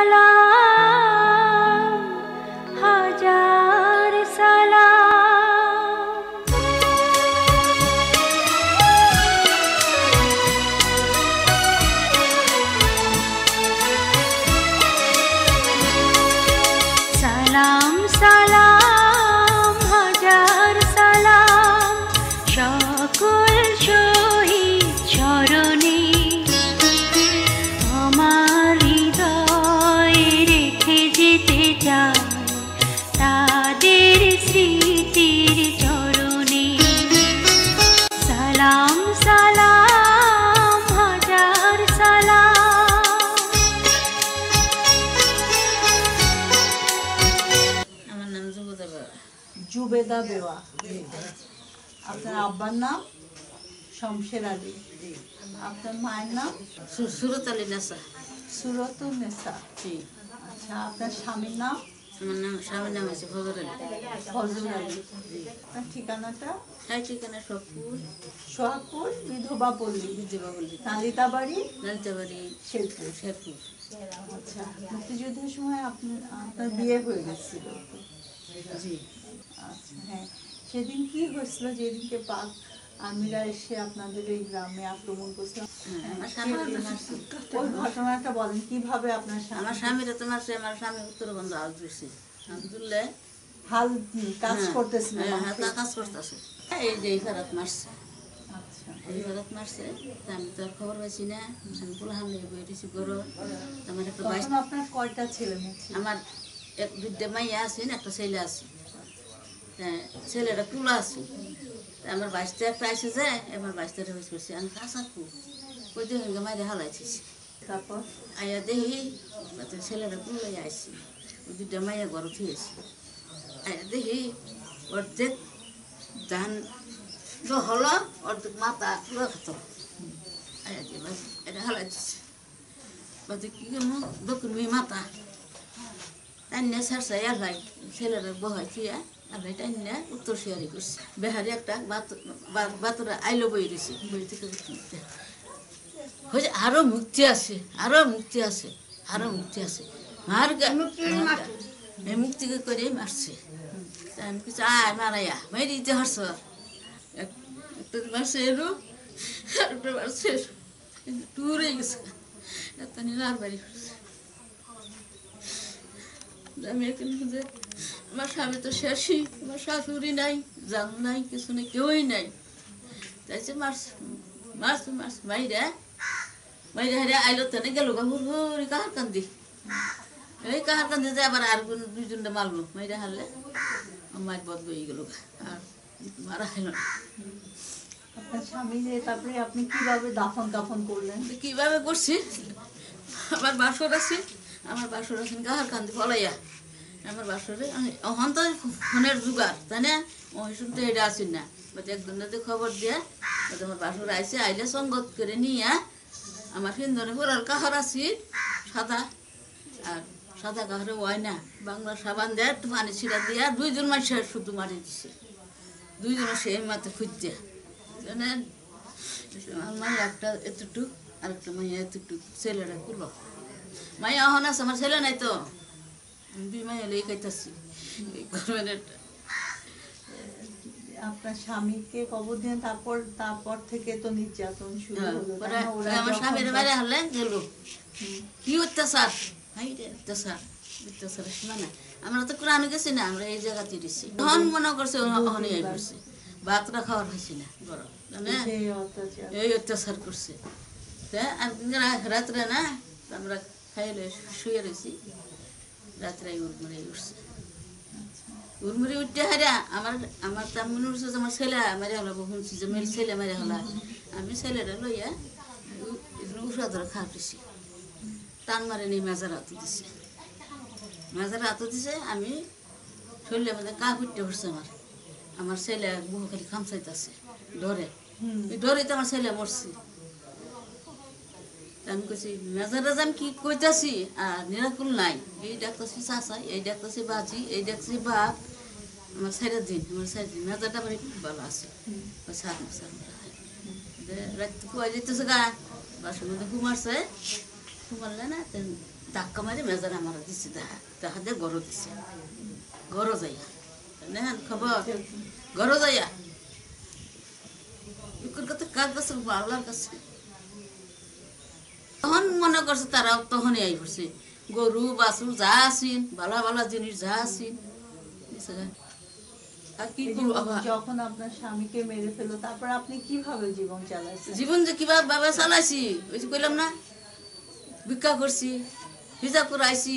মালা জুবেদা বেওয়া। আপনার আব্বার নাম শমশের আলী। আপনার মায়ের নাম সুরত আলী নাসা। সুরতুল নেসা। জি। আচ্ছা আপনার স্বামীর নাম? আমার নাম স্বামীর নাম হচ্ছে ফজর আলী। আলী। আপনার ঠিকানাটা? ঠিকানা সবপুর। সোহাগপুর বিধবা পল্লী। বিদ্যুবা বললি নালিতাবাড়ি? নালিতাবাড়ি শেরপুর। শেরপুর। আচ্ছা মুক্তিযুদ্ধের সময় আপনি আপনার বিয়ে হয়ে গেছিল। জি। আচ্ছা হ্যাঁ। সেদিন কি হয়েছিল? যেদিনকে পাক আর্মিরা এসে আপনাদের এই গ্রামে আক্রমণ করছিল? হ্যাঁ, আমার। ওই ঘটনাটা বলেন কীভাবে আপনার আমার স্বামী স্বামীরা তো মারছে আমার স্বামী উত্তরবঙ্গ আবদুল্লাহ হাল কাজ করতেছিলেন হ্যাঁ কাজ করতেছে। এই যে ফেরত মারছে। আচ্ছা। এই ফেরত মারছে তা আমি তো আর খবর পাইছি না। আমি নিয়ে গরো। আমার একটা আপনার কয়টা ছেলে আমার এক দুইটা মাইয়া আছে একটা ছেলে আছে। তা ছেলেটা কুলা আছে। আমার বাইশটা একটা আছে যে আমার বাইশটা হয়েছে করছে আমি কাঁচা কু ওই যে হঙ্গে মাইরে হালাইছিস। তারপর? আয়া দেখি তো ছেলেটা কুলাই আসছি ওই দুইটা মাইয়া ঘর থুয়েছি আয়া দেখি অর্ধেক ধান তো হলো অর্ধেক মাথা কুলো খাত আয়া দিয়ে এটা হালাইছিস। বাদে কি মুখ দক্ষিণ মাথা। টান্না সারসা এলাই ছেলেরা বহাই থিয়া আলাই টান্না উত্তর শিয়ারি করছে বেহারি একটা বাতুরা আইলো বই রয়েছে বই থেকে। হয়েছে আরও মুক্তি আছে আরও মুক্তি আছে আরও মুক্তি আছে। মার গা- এই মুক্তিকে করে মারছে। আমি কিছু আয় মারাইয়া মাই দিতে হারছ একটা মারছে এলো আর একটা মারছে টুরে গেছে। এত নিলে আর বাড়ি আমি এখানে যে আমার স্বামী তো শেষই আমার শাশুড়ি নাই জাল নাই কিছু নেই কেউই নাই। তাইছে মার্চ মার্চ মার্চ মাইরা মাইরা হারে আইলো তেনে গেল গা হুর হুরি কাহার কান্দি? এই কাহার কান্দি যে আবার আর দুইজনটা মারলো মাইরা হারলে মাছ বদ গই গেল আর মারা খাইল না। আপনার স্বামী তারপরে আপনি কীভাবে দাফন কাফন করলেন? কীভাবে করছি? আমার বাসর আছে আমার বাসর আছেন কাহার কান্দি ফলাইয়া। আমার বাসরে অহন তো ফোনের জোগাড় তাই না ওই শুনতে এটা আসেন না। বলতে একজনকে খবর দিয়ে আমার বাসর আইসে আইলে সঙ্গত করে নিয়ে, আমার হিন্দনে পড়ার কাহার আছি সাদা। আর সাদা কাহারে ওয় না, বাংলা সাবান দেয় একটু পানি ছিঁড়া দিয়া, দুইজন মানুষের শুধু মারি দিছে। দুইজনের সেই মাথা খুঁজছে। জানে? আমার মাইয়া একটা এতটুক আর একটা মাইয়া এতটুক, ছেলেরা কুলো মাইয়া অহন আছে, আমার ছেলে নাই তো। আপনার স্বামীকে কবর দিলেন তারপর তারপর থেকে তো নির্যাতন শুরু হলো? ওরা আমার স্বামীর বাইরে হলে গেল। কি অত্যাচার? অত্যাচার। অত্যাচারের আমরা তো কোরআনে গেছি না আমরা এই জায়গাতে দিছি ধন মনে করছে করছে ভাতটা খাওয়ার হয়েছি না গরম। এই অত্যাচার। করছে। আর রাত্রে না আমরা খাইলে শুয়ে রয়েছি। রাত্রে উড়মুড়ে উঠছে। উড়মুড়ে উঠতে হারা আমার আমার তার মনে উঠছে যে আমার ছেলে মারে হলো শুনছি যে মেয়ের ছেলে মারে হলো। আমি ছেলেরা লইয়া উষা ধরে খাওয়াতেছি টান মারে নিয়ে মেজার হাতে দিছে। মেজার হাতে দিছে আমি শরীরের মধ্যে কা ফুটতে উঠছে আমার। আমার ছেলে বহু খালি হুম, এই ডরে তো আমার ছেলে মরছে। আমি কইছি মেজারাজ আমি কি কইতাছি? আর নিরাকুল নাই। এই ডাকতেছি চাচা, এই ডাকতেছি বাজি, এই ডাকতেছি বাপ, আমার ছেড়ে দিন, আমার ছেড়ে দিন। মেজারটা আমার একটু ভালো আছে। সাত রাত কুয়া যেতেছে গা। বাসের মধ্যে ঘুমাচ্ছে ঘুমালে না ধাক্কা মারি মেজার আমার দিছে, দেখা দেখা দিয়ে গরো দিছে। গরো যাইয়া। নেন খবর? গরো যাইয়া। কার কাছে? আল্লাহর কাছে। তখন মনে করছে তারা তখনই আই পড়ছে। গরু বাছু যা আসিন ভালো ভালো জিনিস যা আসিন? যখন আপনার স্বামীকে মেরে তারপর আপনি কীভাবে জীবন চালাচ্ছেন জীবন যে কিবা ভাবে চালাইছি ওই যে কইলাম না? ভিক্ষা করছি হিজাব করাইছি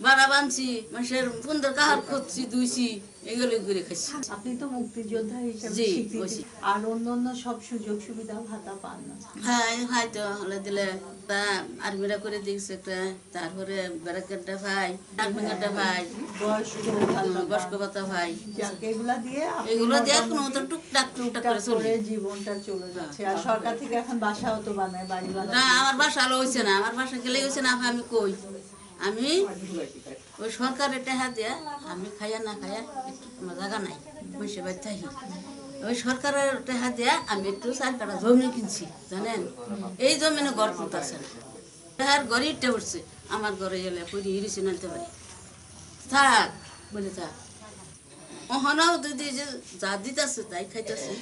বাড়া বানছি মানুষের সুন্দর কাহার খুঁজছি দুইছি এগুলো খাইছি। আপনি তো মুক্তিযোদ্ধা হিসেবে। আর অন্যান্য সব সুযোগ সুবিধা ভাতা পান না। হ্যাঁ হয়তো হলে দিলে আর্মিরা করে দিয়েছে একটা তারপরে ব্যারাকেটটা ভাই আর্মিটা ভাই বয়স্ক ভাতা বয়স্ক পান। ভাতা ভাই। এগুলা দিয়ে এগুলো দিয়ে কোনো মতো টুকটাক টুকটাক করে টুকটাক জীবনটা চলে যাচ্ছে। আর সরকার থেকে এখন বাসাও তো বানায় বাড়ি না আমার বাসা আলো হয়েছে না। আমার বাসা গেলে হয়েছে না আমি কই? আমি ওই সরকারের টাকা দিয়া আমি খাইয়া না খাইয়া একটু জায়গা নাই বসে বাড়ি থাকি। ওই সরকারের টাকা দিয়া আমি একটু চার কাটা জমি কিনছি, জানেন? এই জমিনে ঘর তুলতেছে না। টাকার ঘরে উঠছে আমার ঘরে এলে পুরি হিরিছি নানতে পারি? থাক, বলে থাক। ওখানেও দিদি যে যা দিতেছে তাই খাইতেছে।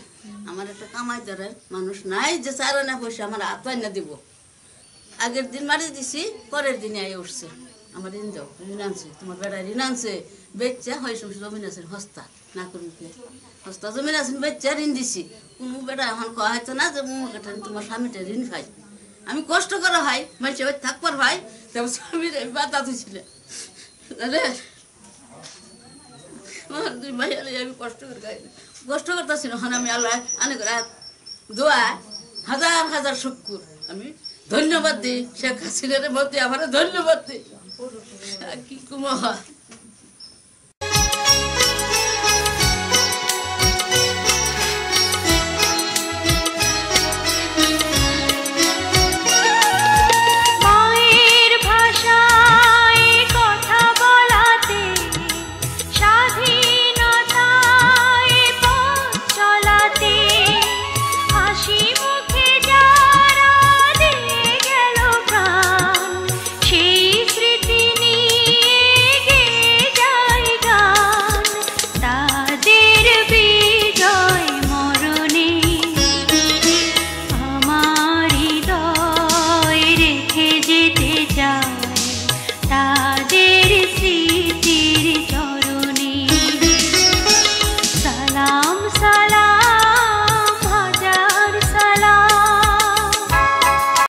আমার একটা কামাই দাঁড়ায় মানুষ নাই যে চার না পয়সা আমার হাত না দিব। আগের দিন মারি দিছি, পরের দিনে আই উঠছে। আমার ঋণ যাও ঋণ আনছে, তোমার বেড়া ঋণ আনছে, বেচা হয় সব জমিন আছে, হস্তা, না করুন হস্তা জমিন আছেন বেচা ঋণ দিছি। কোনো বেড়া এখন কয়া হয়তো না যে মুখ তোমার স্বামীটা ঋণ ভাই আমি কষ্ট করা ভাই মানুষের বাড়ি থাকবার ভাই তারপর স্বামীর বাতা দিছিল। তাহলে আমার দুই ভাই আমি কষ্ট করে খাই। কষ্ট করতেছি এখন আমি আল্লাহ আনে করে দোয়া, হাজার হাজার শুক্কুর আমি ধন্যবাদ দিই, শেখ হাসিনার মধ্যে আমার ধন্যবাদ দিই। আর কি কুমা